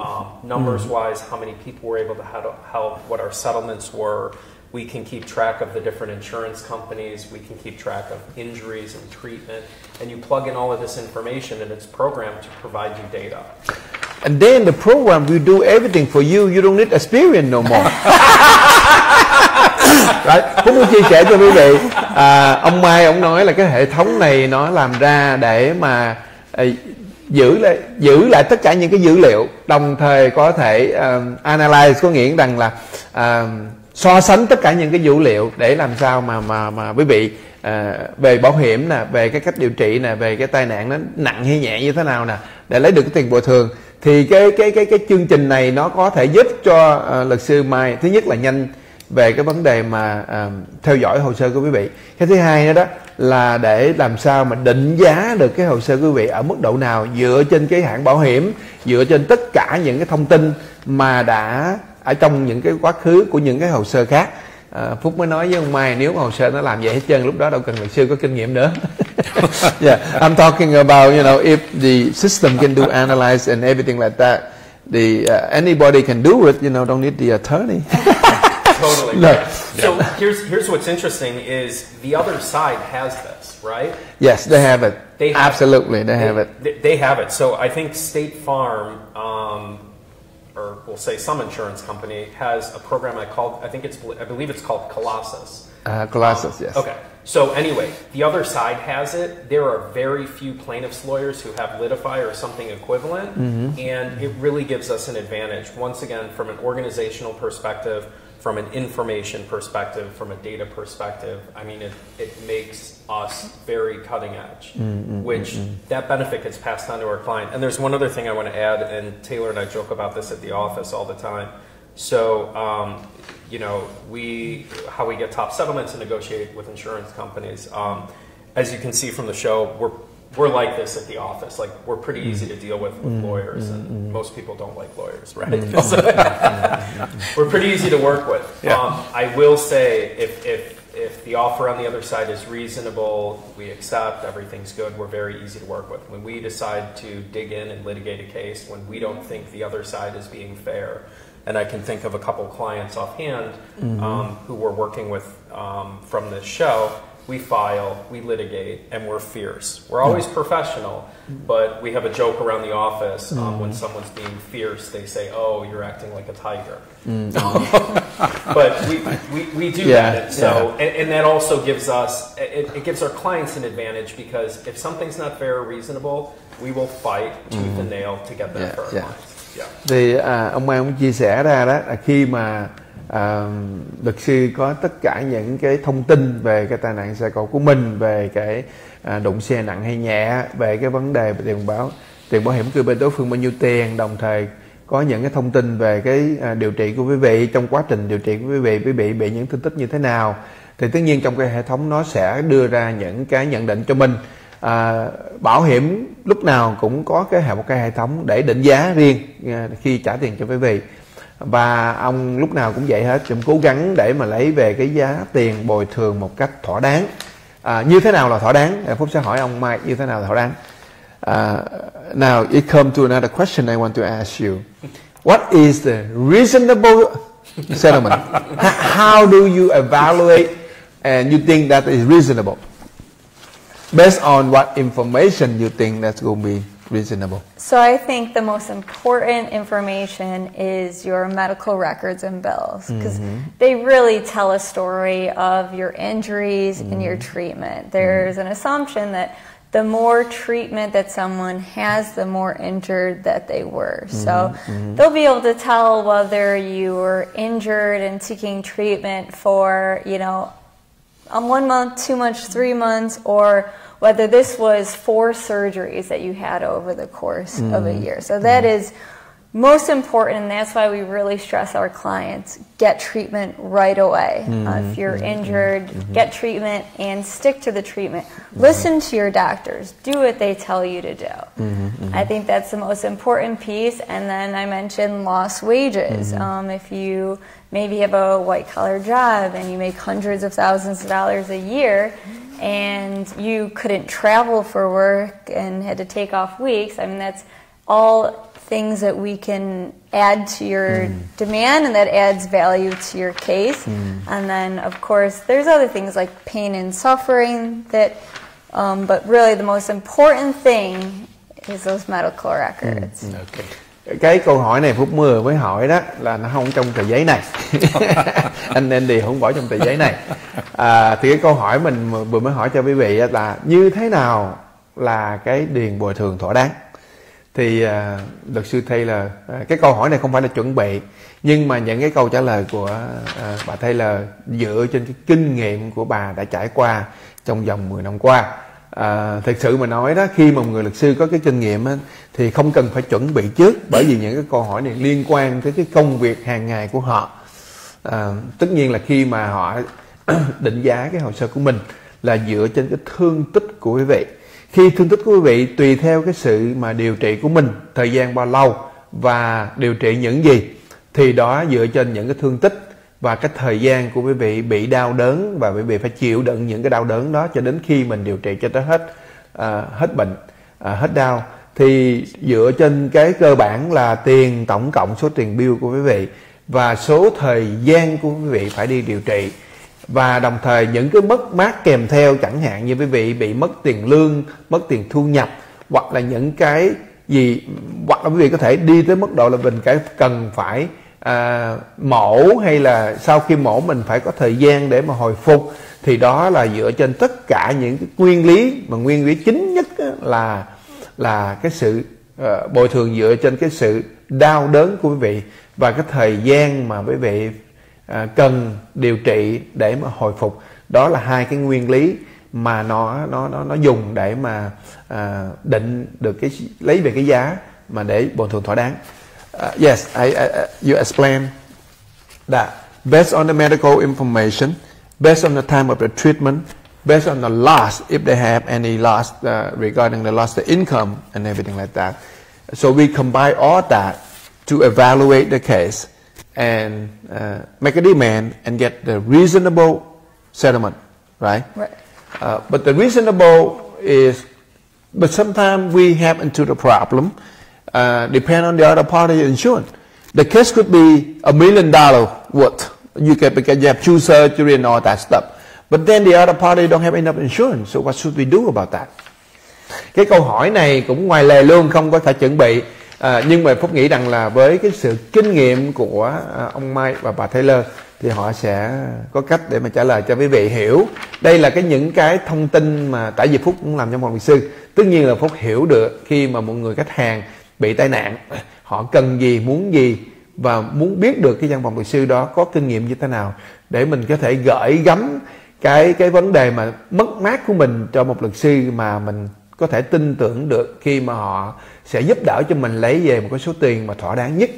um, numbers mm-hmm. wise, how many people were able to help, what our settlements were. We can keep track of the different insurance companies. We can keep track of injuries and treatment. And you plug in all of this information, and it's programmed to provide you data. And then the program will do everything for you. You don't need experience no more. Cũng muốn chia sẻ cho quý vị à, ông Mai ông nói là cái hệ thống này nó làm ra để mà à, giữ lại giữ lại tất cả những cái dữ liệu đồng thời có thể uh, analyze có nghĩa rằng là uh, so sánh tất cả những cái dữ liệu để làm sao mà mà mà quý vị uh, về bảo hiểm nè về cái cách điều trị nè về cái tai nạn nó nặng hay nhẹ như thế nào nè để lấy được cái tiền bồi thường. Thì cái cái cái cái chương trình này nó có thể giúp cho uh, luật sư Mai thứ nhất là nhanh về cái vấn đề mà à, theo dõi hồ sơ của quý vị. Cái thứ hai nữa đó là để làm sao mà định giá được cái hồ sơ quý vị ở mức độ nào dựa trên cái hãng bảo hiểm dựa trên tất cả những cái thông tin mà đã ở trong những cái quá khứ của những cái hồ sơ khác. À, phúc mới nói với ông mai nếu hồ sơ nó làm vậy hết trơn lúc đó đâu cần luật sư có kinh nghiệm nữa. Yeah I'm talking about you know if the system can do analyze and everything like that the uh, anybody can do it you know don't need the attorney. totally. No. So here's here's what's interesting is the other side has this, right? Yes, they have it. They have, Absolutely, they have it. They, have it. So I think State Farm, um, or we'll say some insurance company, has a program I called. I think it's. I believe it's called Colossus. Uh, Colossus, yes. Okay. So anyway, the other side has it. There are very few plaintiffs' lawyers who have Litify or something equivalent, Mm-hmm. and it really gives us an advantage. Once again, from an organizational perspective, from an information perspective, from a data perspective, I mean, it, it makes us very cutting edge, Mm-hmm. which that benefit gets passed on to our client. And there's one other thing I want to add, and Taylor and I joke about this at the office all the time. So, um, you know, we how we get top settlements and negotiate with insurance companies. Um, as you can see from the show, we're we're like this at the office. Like we're pretty easy to deal with with lawyers, and most people don't like lawyers, right? So, we're pretty easy to work with. Yeah. Um, I will say if if if the offer on the other side is reasonable, we accept, everything's good, we're very easy to work with. When we decide to dig in and litigate a case, when we don't think the other side is being fair, and I can think of a couple clients offhand um, who we're working with um, from this show, we file, we litigate, and we're fierce. We're always professional, but we have a joke around the office um, when mm-hmm. someone's being fierce, they say, Oh, you're acting like a tiger. Mm. Um, but we, we, we do Yeah, that. And so, and, and that also gives us, it, it gives our clients an advantage because if something's not fair or reasonable, we will fight tooth mm. and nail to get that Yeah, for our yeah. clients. Yeah. thì à, ông Mai cũng chia sẻ ra đó là khi mà à, luật sư có tất cả những cái thông tin về cái tai nạn xe cộ của mình về cái à, đụng xe nặng hay nhẹ về cái vấn đề về tiền bảo tiền bảo hiểm của bên đối phương bao nhiêu tiền. Đồng thời có những cái thông tin về cái à, điều trị của quý vị. Trong quá trình điều trị của quý vị quý vị bị những thương tích như thế nào thì tất nhiên trong cái hệ thống nó sẽ đưa ra những cái nhận định cho mình. À, bảo hiểm lúc nào cũng có cái hệ một cái hệ thống để định giá riêng à, khi trả tiền cho quý vị và ông lúc nào cũng vậy hết cũng cố gắng để mà lấy về cái giá tiền bồi thường một cách thỏa đáng. À, như thế nào là thỏa đáng? À, Phúc sẽ hỏi ông mai như thế nào là thỏa đáng. Uh, now it come to another question I want to ask you. What is the reasonable settlement? How do you evaluate and you think that is reasonable? Based on what information you think that's going to be? Reasonable. So I think the most important information is your medical records and bills because mm-hmm. they really tell a story of your injuries and your mm-hmm. treatment. There's an assumption that the more treatment that someone has, the more injured that they were. Mm-hmm. So they'll be able to tell whether you were injured and seeking treatment for, you know, um, one month, two months, three months, or whether this was four surgeries that you had over the course of a mm. year. So that mm. is most important, and that's why we really stress our clients get treatment right away. Uh, mm-hmm. if you're mm-hmm. injured, mm-hmm. get treatment and stick to the treatment. Listen to your doctors, do what they tell you to do. I think that's the most important piece. And then I mentioned lost wages. Um, if you maybe have a white collar job and you make hundreds of thousands of dollars a year and you couldn't travel for work and had to take off weeks, I mean, that's all things that we can add to your hmm. demand and that adds value to your case. Hmm. And then, of course, there's other things like pain and suffering that, um, but really the most important thing is those medical hmm. records. Cái câu hỏi này phúc mưa mới hỏi đó là nó không trong tờ giấy này. Anh Andy không bỏ trong tờ giấy này. À, thì cái câu hỏi mình vừa mới hỏi cho quý vị là như thế nào là cái điền bồi thường thỏa đáng? Thì à, luật sư Taylor à, cái câu hỏi này không phải là chuẩn bị nhưng mà những cái câu trả lời của à, bà Taylor dựa trên cái kinh nghiệm của bà đã trải qua trong vòng 10 năm qua à, thực sự mà nói đó khi mà một người luật sư có cái kinh nghiệm á, thì không cần phải chuẩn bị trước bởi vì những cái câu hỏi này liên quan tới cái công việc hàng ngày của họ. À, tất nhiên là khi mà họ định giá cái hồ sơ của mình là dựa trên cái thương tích của quý vị. Khi thương tích của quý vị tùy theo cái sự mà điều trị của mình thời gian bao lâu và điều trị những gì thì đó dựa trên những cái thương tích và cái thời gian của quý vị bị đau đớn và quý vị phải chịu đựng những cái đau đớn đó cho đến khi mình điều trị cho tới hết à, hết bệnh à, hết đau. Thì dựa trên cái cơ bản là tiền tổng cộng số tiền bill của quý vị và số thời gian của quý vị phải đi điều trị. Và đồng thời những cái mất mát kèm theo chẳng hạn như quý vị bị mất tiền lương mất tiền thu nhập hoặc là những cái gì hoặc là quý vị có thể đi tới mức độ là mình cái cần phải à, mổ hay là sau khi mổ mình phải có thời gian để mà hồi phục thì đó là dựa trên tất cả những cái nguyên lý mà nguyên lý chính nhất là là cái sự uh, bồi thường dựa trên cái sự đau đớn của quý vị và cái thời gian mà quý vị uh, cần điều trị để mà hồi phục đó là hai cái nguyên lý mà nó nó nó nó dùng để mà uh, định được cái lấy về cái giá mà để bồi thường thỏa đáng. Uh, yes, I, I, you explain that based on the medical information, based on the time of the treatment, based on the loss, if they have any loss uh, regarding the loss of income and everything like that. So we combine all that to evaluate the case and uh, make a demand and get the reasonable settlement, right? Right. Uh, but the reasonable is, but sometimes we have into the problem, uh, depend on the other party insurance. The case could be a million dollar worth. You can because you have two surgery and all that stuff. But then the other party don't have enough insurance. So what should we do about that? Cái câu hỏi này cũng ngoài lề luôn không có phải chuẩn bị. À, nhưng mà Phúc nghĩ rằng là với cái sự kinh nghiệm của à, ông Mike và bà Taylor thì họ sẽ có cách để mà trả lời cho quý vị hiểu đây là cái những cái thông tin mà tại vì phúc cũng làm trong phòng luật sư tất nhiên là phúc hiểu được khi mà một người khách hàng bị tai nạn họ cần gì muốn gì và muốn biết được cái văn phòng luật sư đó có kinh nghiệm như thế nào để mình có thể gửi gắm cái cái vấn đề mà mất mát của mình cho một luật sư mà mình có thể tin tưởng được khi mà họ sẽ giúp đỡ cho mình lấy về một cái số tiền mà thỏa đáng nhất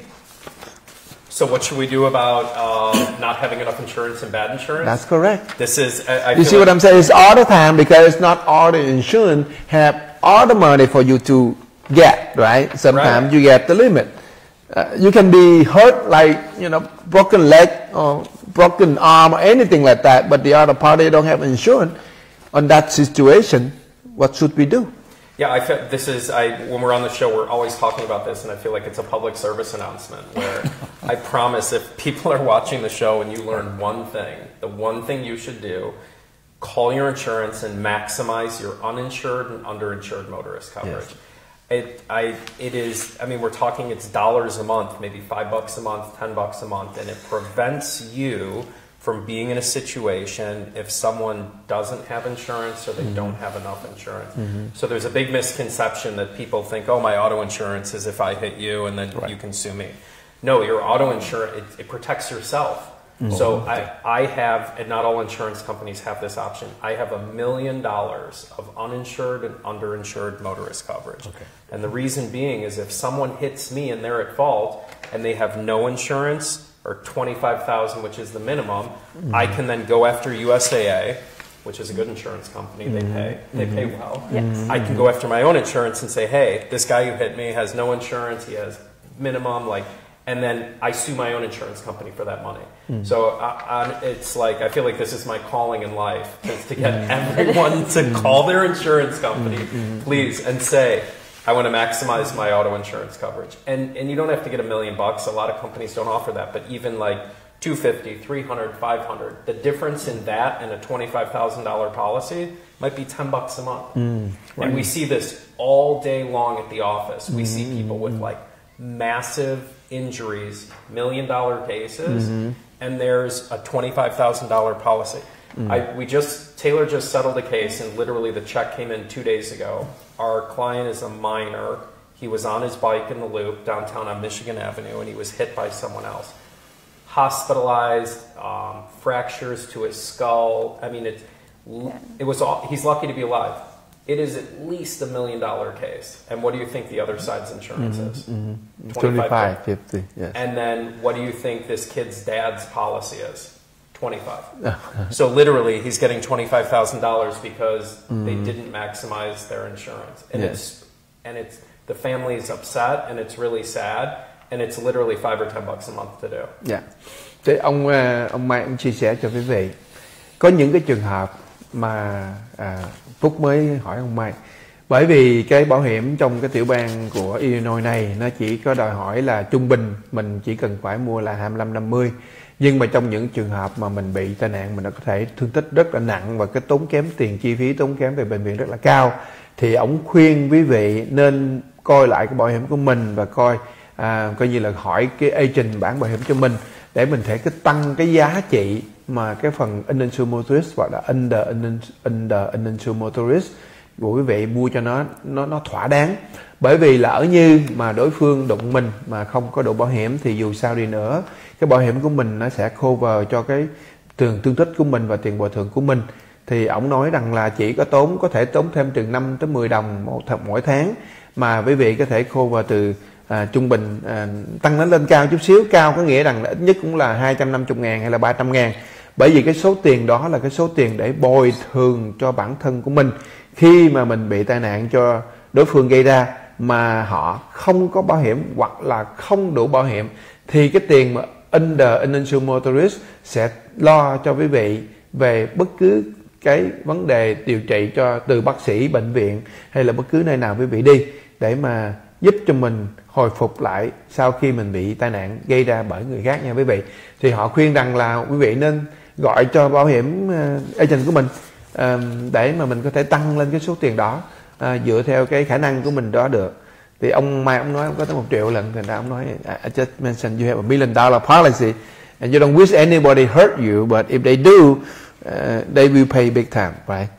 So what should we do about uh, not having enough insurance and bad insurance? That's correct. This is. I, I You see what like- I'm saying? It's all the time because not all the insurance have all the money for you to get, right? Sometimes Right. you get the limit. Uh, you can be hurt like, you know, broken leg or broken arm or anything like that, but the other party don't have insurance. On that situation, what should we do? Yeah, I feel this is I when we're on the show, we're always talking about this, and I feel like it's a public service announcement where I promise if people are watching the show and you learn one thing, the one thing you should do, call your insurance and maximize your uninsured and underinsured motorist coverage. It I it is I mean we're talking it's dollars a month, maybe five bucks a month, ten bucks a month, and it prevents you from being in a situation if someone doesn't have insurance or they mm-hmm. don't have enough insurance. Mm-hmm. So there's a big misconception that people think, oh, my auto insurance is if I hit you and then you can sue me. No, your auto insurance it, it protects yourself. So oh. I, I have, and not all insurance companies have this option. I have a million dollars of uninsured and underinsured motorist coverage. Okay. And the reason being is if someone hits me and they're at fault and they have no insurance or 25,000 which is the minimum, I mm-hmm. can then go after USAA, which is a good insurance company. They mm-hmm. pay. They mm-hmm. pay well. Yes. I can go after my own insurance and say, "Hey, this guy who hit me has no insurance. He has minimum like." And then I sue my own insurance company for that money. Hmm. So I, I, it's like I feel like this is my calling in life is to get hmm. everyone to hmm. call their insurance company, please, and say, I want to maximize my auto insurance coverage. And and you don't have to get a million bucks. A lot of companies don't offer that, but even like 250, 300, 500, the difference in that and a $25,000 policy might be 10 bucks a month. And we see this all day long at the office. We see people with like massive injuries, million dollar cases, and there's a $25,000 policy. I, we just Taylor just settled a case, and literally the check came in two days ago. Our client is a minor. He was on his bike in the loop downtown on Michigan Avenue, and he was hit by someone else. Hospitalized, um, fractures to his skull. I mean, it it was all, he's lucky to be alive. It is at least a million dollar case. And what do you think the other side's insurance mm-hmm, is? Mm-hmm. 25, 50, yes. And then what do you think this kid's dad's policy is? 25. so literally he's getting $25,000 because they mm-hmm. didn't maximize their insurance. And Yes. it's and it's the family is upset and it's really sad and it's literally 5 or 10 bucks a month to do. Dạ. Thế ông ông Mai ông chia sẻ cho quý vị có những cái trường hợp mà à, Phúc mới hỏi ông Mai. Bởi vì cái bảo hiểm trong cái tiểu bang của Illinois này nó chỉ có đòi hỏi là trung bình mình chỉ cần phải mua là 25 50 nhưng mà trong những trường hợp mà mình bị tai nạn mình đã có thể thương tích rất là nặng và cái tốn kém tiền chi phí tốn kém về bệnh viện rất là cao thì ông khuyên quý vị nên coi lại cái bảo hiểm của mình và coi à, coi như là hỏi cái agent bản bảo hiểm cho mình để mình thể cái tăng cái giá trị mà cái phần uninsured motorist hoặc là under under uninsured motorist của quý vị mua cho nó nó nó thỏa đáng. Bởi vì lỡ như mà đối phương đụng mình mà không có độ bảo hiểm thì dù sao đi nữa cái bảo hiểm của mình nó sẽ cover cho cái tiền tương tích của mình và tiền bồi thường của mình. Thì ổng nói rằng là chỉ có tốn có thể tốn thêm từ 5 tới 10 đồng một mỗi tháng mà quý vị có thể cover từ à, trung bình à, tăng nó lên cao chút xíu. Cao có nghĩa rằng là ít nhất cũng là 250 ngàn hay là 300 ngàn bởi vì cái số tiền đó là cái số tiền để bồi thường cho bản thân của mình khi mà mình bị tai nạn cho đối phương gây ra mà họ không có bảo hiểm hoặc là không đủ bảo hiểm, thì cái tiền mà under insurance motorist sẽ lo cho quý vị về bất cứ cái vấn đề điều trị cho từ bác sĩ, bệnh viện hay là bất cứ nơi nào quý vị đi để mà giúp cho mình hồi phục lại sau khi mình bị tai nạn gây ra bởi người khác nha quý vị. Thì họ khuyên rằng là quý vị nên gọi cho bảo hiểm uh, agent của mình uh, để mà mình có thể tăng lên cái số tiền đó uh, dựa theo cái khả năng của mình đó được. Thì ông mai ông nói ông có tới một triệu lần thì ra ông nói I just mentioned you have a million dollar policy and you don't wish anybody hurt you but if they do uh, they will pay big time. Right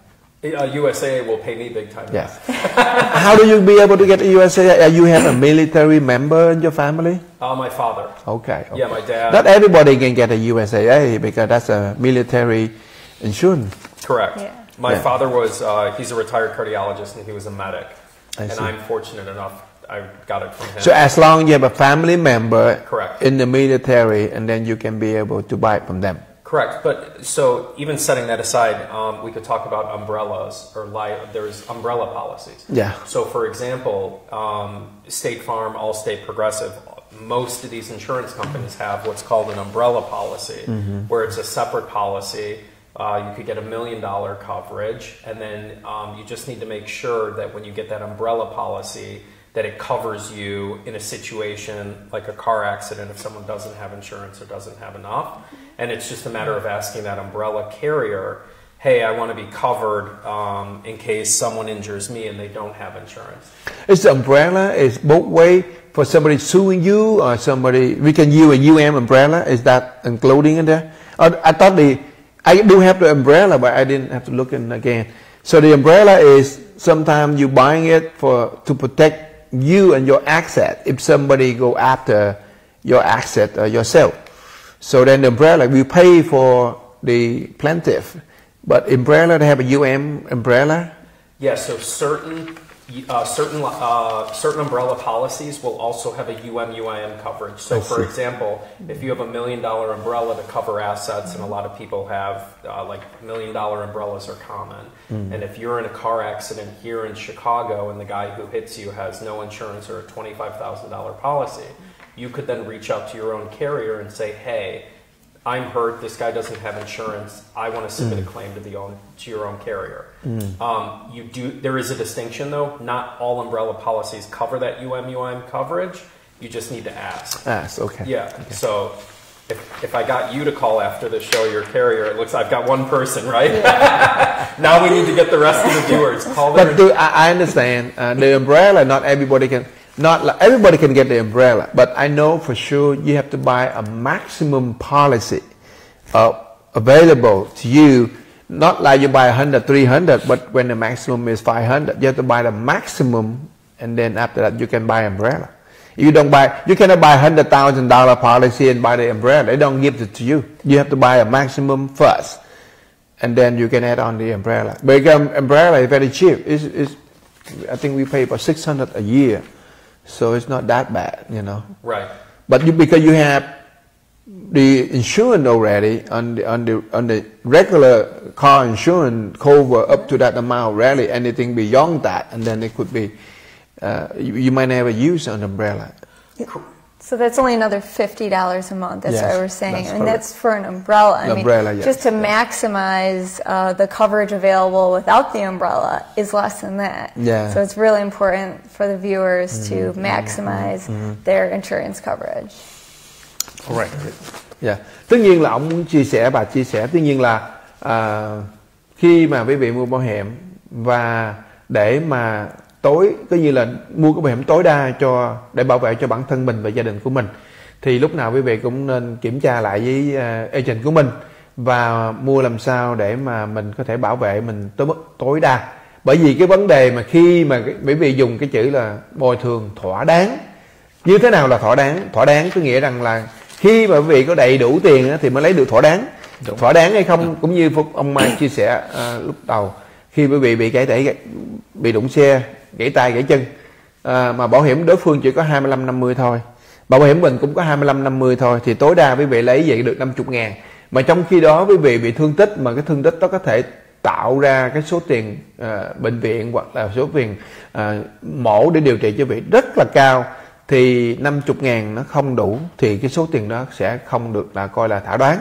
Uh, USAA will pay me big time. Yes. How do you be able to get a USAA? Uh, you have a military member in your family? Uh, my father. Okay, okay. Yeah, my dad. Not everybody can get a USAA because that's a military insurance. Correct. Yeah. My Yeah. father was, uh, he's a retired cardiologist and he was a medic. I and see. I'm fortunate enough, I got it from him. So as long as you have a family member Correct. in the military, and then you can be able to buy it from them. Correct. But so even setting that aside, um, we could talk about umbrellas or li- there's umbrella policies. Yeah. So for example, um, State Farm, Allstate, Progressive, most of these insurance companies have what's called an umbrella policy, where it's a separate policy. Uh, you could get a million dollar coverage, and then um, you just need to make sure that when you get that umbrella policy, that it covers you in a situation like a car accident if someone doesn't have insurance or doesn't have enough. And it's just a matter of asking that umbrella carrier, hey, I want to be covered um, in case someone injures me and they don't have insurance. The umbrella is both way for somebody suing you or somebody we can use a UM umbrella? Is that including in there? I thought the I do have the umbrella, but I didn't have to look in again. So the umbrella is sometimes you buying it for to protect you and your asset if somebody go after your asset or yourself. So then the umbrella will pay for the plaintiff, but umbrella they have a UM umbrella. Yeah, so certain uh, certain uh, certain umbrella policies will also have a UM UIM coverage. So, for example, if you have a million dollar umbrella to cover assets, and a lot of people have uh, like million dollar umbrellas are common, and if you're in a car accident here in Chicago and the guy who hits you has no insurance or a twenty five thousand dollar policy, you could then reach out to your own carrier and say, hey. I'm hurt. This guy doesn't have insurance. I want to submit a claim to the own to your own carrier. Um, you do. There is a distinction, though. Not all umbrella policies cover that UMUM coverage. You just need to ask. Ask. okay. Yeah. So if, if I got you to call after the show your carrier, it looks I've got one person, right? now we need to get the rest of the viewers. Call But do, I, I understand uh, the umbrella. Not everybody can. Not like, everybody can get the umbrella, but I know for sure you have to buy a maximum policy uh, available to you. Not like you buy 100, 300, but when the maximum is 500, you have to buy the maximum, and then after that you can buy umbrella. You don't buy, you cannot buy hundred thousand dollar policy and buy the umbrella. They don't give it to you. You have to buy a maximum first and then you can add on the umbrella. Because umbrella is very cheap. It's, it's, I think we pay for 600 a year, so it's not that bad, you know. right. But you, because you have the insurance already on the on the on the regular car insurance cover up to that amount, rarely anything beyond that, and then it could be uh, you, you might never use an umbrella. So that's only another fifty dollars a month. That's Yes, what we're saying, and correct. that's for an umbrella. I The mean, umbrella, yes, just to yeah. maximize uh, the coverage available without the umbrella is less than that. Yeah. Mm-hmm. So it's really important for the viewers to maximize their insurance coverage. Correct. Dạ. Tất nhiên là ông muốn chia sẻ bà chia sẻ tất nhiên là à, khi mà quý vị mua bảo hiểm và để mà tối coi như là mua cái bảo hiểm tối đa cho để bảo vệ cho bản thân mình và gia đình của mình. Thì lúc nào quý vị cũng nên kiểm tra lại với uh, agent của mình và mua làm sao để mà mình có thể bảo vệ mình tới mức tối đa. Bởi vì cái vấn đề mà khi mà quý vị dùng cái chữ là bồi thường thỏa đáng như thế nào là thỏa đáng? Thỏa đáng có nghĩa rằng là khi mà quý vị có đầy đủ tiền thì mới lấy được thỏa đáng. Đúng. thỏa đáng hay không cũng như ông Mai chia sẻ à, lúc đầu khi quý vị bị gãy tay bị đụng xe gãy tay gãy chân. À, mà bảo hiểm đối phương chỉ có 25 50 thôi. Bảo hiểm mình cũng có 25 50 thôi thì tối đa quý vị lấy vậy được 50 ngàn. Mà trong khi đó quý vị bị thương tích mà cái thương tích đó có thể tạo ra cái số tiền à, bệnh viện hoặc là số tiền à, mổ để điều trị cho vị rất là cao thì 50 ngàn nó không đủ thì cái số tiền đó sẽ không được là coi là thả đoán.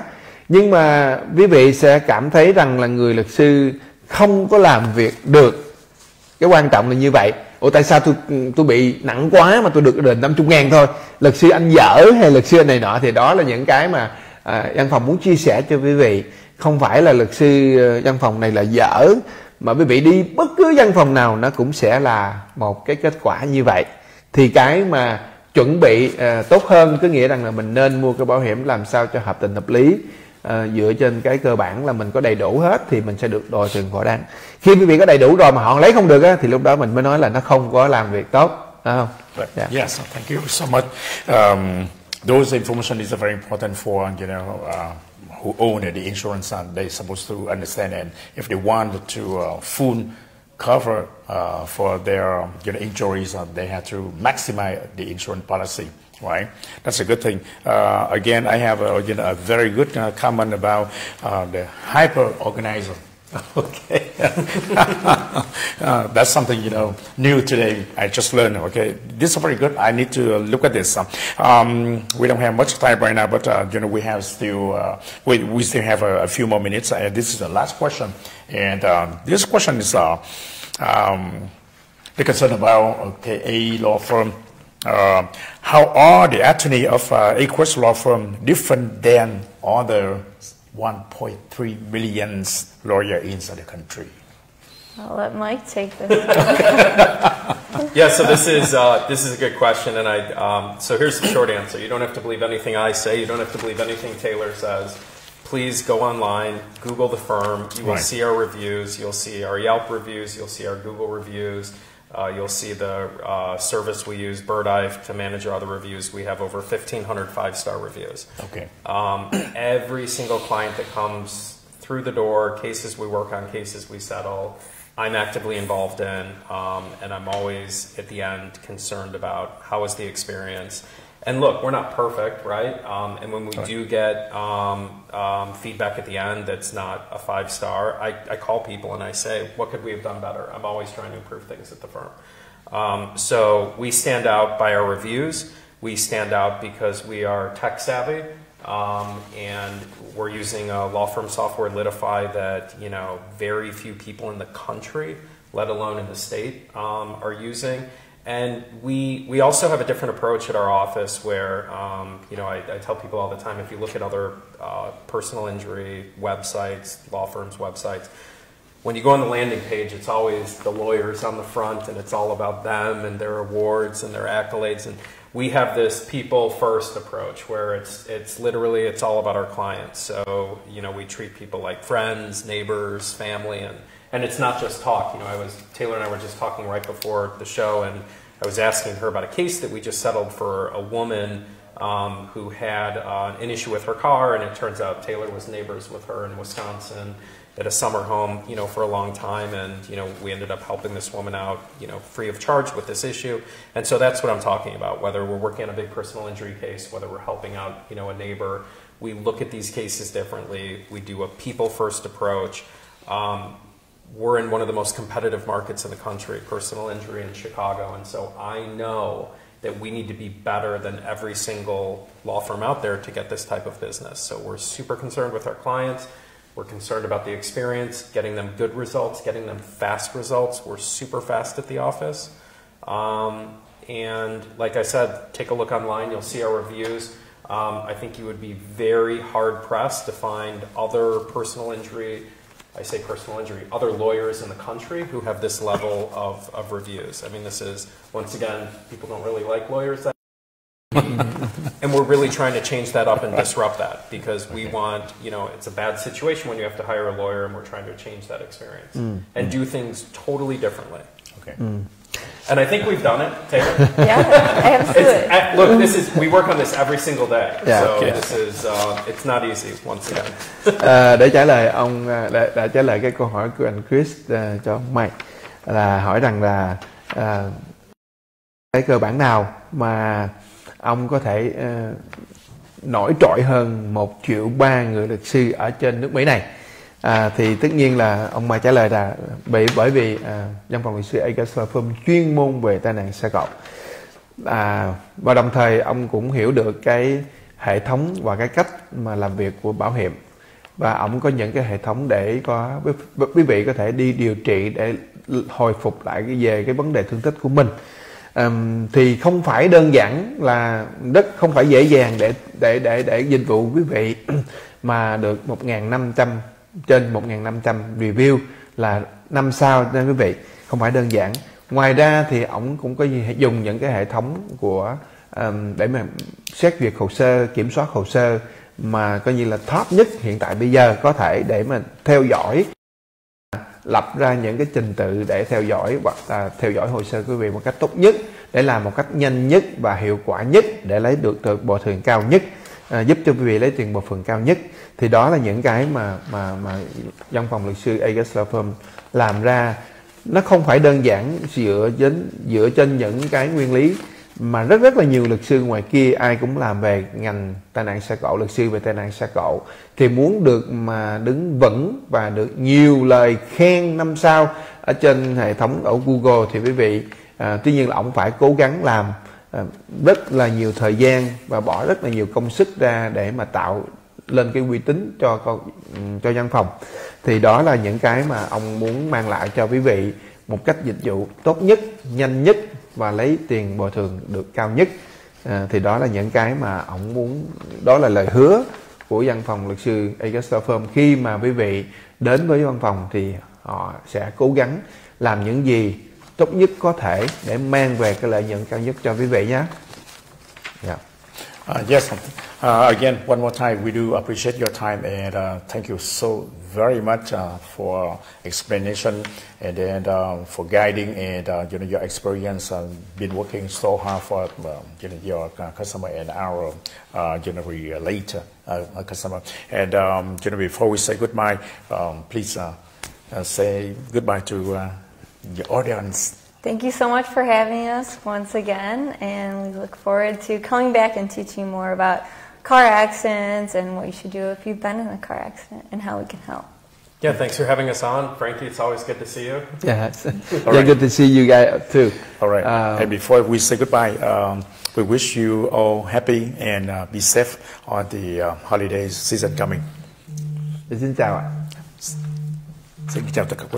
Nhưng mà quý vị sẽ cảm thấy rằng là người luật sư không có làm việc được cái quan trọng là như vậy. Ủa tại sao tôi tôi bị nặng quá mà tôi được đền 50 ngàn thôi? Luật sư anh dở hay luật sư này nọ thì đó là những cái mà à, văn phòng muốn chia sẻ cho quý vị. Không phải là luật sư ờ, văn phòng này là dở mà quý vị đi bất cứ văn phòng nào nó cũng sẽ là một cái kết quả như vậy. Thì cái mà chuẩn bị à, tốt hơn có nghĩa rằng là mình nên mua cái bảo hiểm làm sao cho hợp tình hợp lý uh, dựa trên cái cơ bản là mình có đầy đủ hết thì mình sẽ được đòi tiền thỏa đáng khi quý vị có đầy đủ rồi mà họ lấy không được á, thì lúc đó mình mới nói là nó không có làm việc tốt phải không. Yeah. Yes, thank you so much. Um, those information is very important for you know uh, who own the insurance and they're supposed to understand and if they want to uh, full cover uh, for their you know, injuries, uh, they have to maximize the insurance policy. Right, that's a good thing. Uh, again, I have a, you know, a very good uh, comment about uh, the hyper organizer. Okay, uh, that's something you know new today. I just learned. Okay, this is very good. I need to look at this. Um, we don't have much time right now, but you know we have still we, we still have a, a few more minutes. And this is the last question. And um, this question is uh, um, the concern about okay, a law firm. Uh, how are the attorney of uh, Agruss law firm different than other 1.3 million lawyers in the country? I'll let Mike take this. yeah, so this is uh, this is a good question, and I um, so here's the short answer. You don't have to believe anything I say. You don't have to believe anything Taylor says please go online, Google the firm. You will right. see our reviews. You'll see our Yelp reviews. You'll see our Google reviews. Uh, you'll see the uh, service we use, Birdeye, to manage our other reviews. We have over 1,500 five-star reviews. Okay. Um, every single client that comes through the door, cases we work on, cases we settle, I'm actively involved in, um, and I'm always at the end concerned about how was the experience and look, we're not perfect, right? Um, and when we right. do get um, um, feedback at the end that's not a five star, I, I, call people and I say, what could we have done better? I'm always trying to improve things at the firm. Um, so we stand out by our reviews. We stand out because we are tech savvy. Um, and we're using a law firm software, Litify, that you know very few people in the country, let alone in the state, um, are using. And we, we also have a different approach at our office where, um, you know, I, I, tell people all the time, if you look at other uh, personal injury websites, law firms' websites, when you go on the landing page, it's always the lawyers on the front and it's all about them and their awards and their accolades. And we have this people first approach where it's, it's literally, it's all about our clients. So, you know, we treat people like friends, neighbors, family, and and it's not just talk. You know, I was Taylor and I were just talking right before the show, and I was asking her about a case that we just settled for a woman um, who had uh, an issue with her car, and it turns out Taylor was neighbors with her in Wisconsin at a summer home, you know, for a long time, and you know, we ended up helping this woman out, you know, free of charge with this issue, and so that's what I'm talking about. Whether we're working on a big personal injury case, whether we're helping out, you know, a neighbor, we look at these cases differently. We do a people first approach. Um, we're in one of the most competitive markets in the country, personal injury in Chicago, and so I know that we need to be better than every single law firm out there to get this type of business. So we're super concerned with our clients. We're concerned about the experience, getting them good results, getting them fast results. We're super fast at the office. Um, and like I said, take a look online. You'll see our reviews. Um, I think you would be very hard pressed to find other personal injury, I say personal injury, other lawyers in the country who have this level of, of reviews. I mean, this is, once again, people don't really like lawyers that and we're really trying to change that up and disrupt that because we want, you know, it's a bad situation when you have to hire a lawyer and we're trying to change that experience mm. and mm. do things totally differently. Okay. Mm. And I think we've done it, Taylor. Yeah, absolutely. uh, look, this is we work on this every single day. Yeah, so okay. this is uh, it's not easy once again. Ờ, để trả lời ông ờ, để, để trả lời cái câu hỏi của anh Chris ờ, cho ông Mike là hỏi rằng là ờ, cái cơ bản nào mà ông có thể ờ, nổi trội hơn một triệu ba người luật sư ở trên nước Mỹ này à, thì tất nhiên là ông mai trả lời là bị bởi vì à, văn phòng luật sư Agas Firm chuyên môn về tai nạn xe cộ à, và đồng thời ông cũng hiểu được cái hệ thống và cái cách mà làm việc của bảo hiểm. Và ông có những cái hệ thống để có quý vị có thể đi điều trị để hồi phục lại cái về cái vấn đề thương tích của mình. Ừm, thì không phải đơn giản là rất không phải dễ dàng để để để để dịch vụ quý vị mà được 1.500 trên 1.500 review là năm sao nên quý vị. Không phải đơn giản. Ngoài ra thì ổng cũng có gì- dùng những cái hệ thống của um, để mà xét duyệt hồ sơ kiểm soát hồ sơ mà coi như là top nhất hiện tại bây giờ có thể để mà theo dõi lập ra những cái trình tự để theo dõi hoặc là theo dõi hồ sơ quý vị một cách tốt nhất để làm một cách nhanh nhất và hiệu quả nhất để lấy được từ bồi thường cao nhất à, giúp cho quý vị lấy tiền bồi phần cao nhất. Thì đó là những cái mà mà mà văn phòng luật sư Agus Law Firm làm ra. Nó không phải đơn giản dựa trên dựa trên những cái nguyên lý mà rất rất là nhiều luật sư ngoài kia ai cũng làm về ngành tai nạn xe cộ luật sư về tai nạn xe cộ. Thì muốn được mà đứng vững và được nhiều lời khen năm sao ở trên hệ thống ở Google thì quý vị à, tuy nhiên là ông phải cố gắng làm. Ờ, rất là nhiều thời gian và bỏ rất là nhiều công sức ra để mà tạo lên cái uy tín cho con ừ, cho văn phòng. Thì đó là những cái mà ông muốn mang lại cho quý vị một cách dịch vụ tốt nhất nhanh nhất và lấy tiền bồi thường được cao nhất. À, thì đó là những cái mà ông muốn đó là lời hứa của văn phòng luật sư Augusta Firm khi mà quý vị đến với văn phòng thì họ sẽ cố gắng làm những gì tốt nhất có thể để mang về cái lợi nhuận cao nhất cho quý vị nhé. Yeah. Uh, yes. Uh, again, one more time, we do appreciate your time and uh, thank you so very much uh, for explanation and then uh, for guiding and uh, you know your experience. Uh, been working so hard for um, you know your uh, customer and our uh, you know later uh, customer. And um, you know before we say goodbye, um, please uh, uh, say goodbye to your audience. Thank you so much for having us once again, and we look forward to coming back and teaching more about car accidents and what you should do if you've been in a car accident and how we can help. Yeah, thanks for having us on, Frankie. It's always good to see you. Yeah, yeah right. good to see you guys too. All right. Uh, and before we say goodbye, um, we wish you all happy and uh, be safe on the uh, holiday season coming. Xin chào ạ. Xin chào tất cả quý vị.